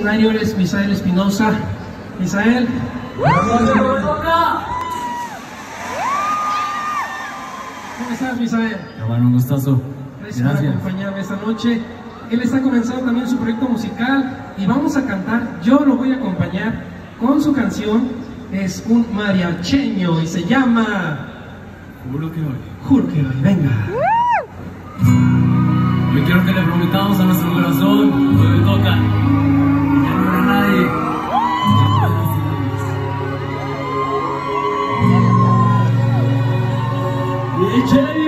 escenario es Misael Espinosa. Misael. ¿Cómo estás, Misael? Hermano, un gustazo. Gracias, Gracias. por acompañarme esta noche. Él está comenzando también su proyecto musical y vamos a cantar. Yo lo voy a acompañar con su canción. Es un mariacheño y se llama. Juro que hoy. Juro que hoy. Venga. Yo quiero que le prometamos a nuestro corazón que hoy toca. DJ.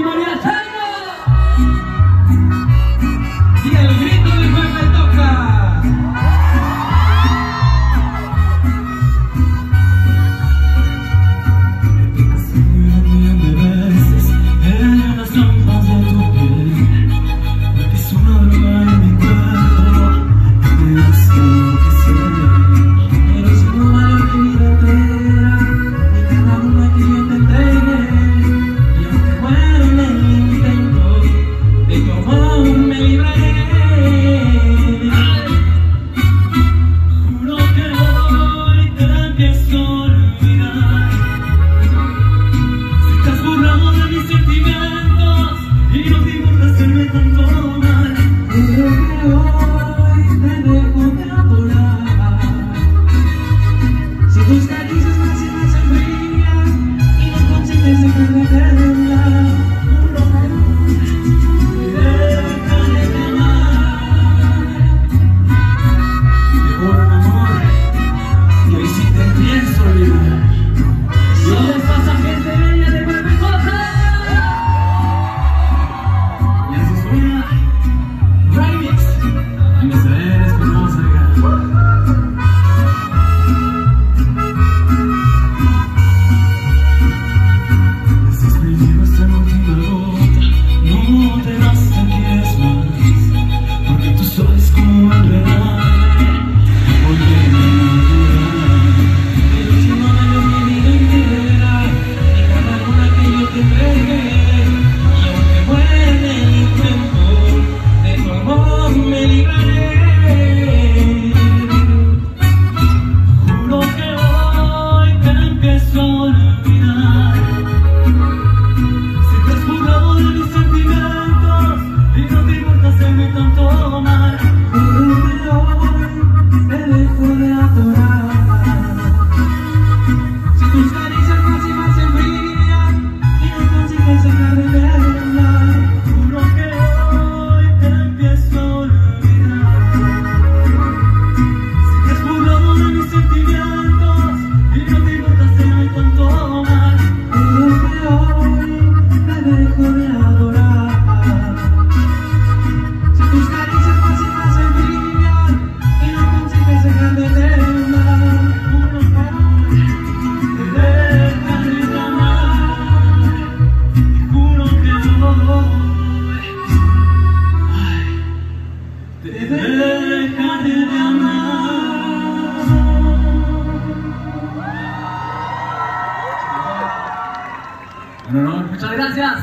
大家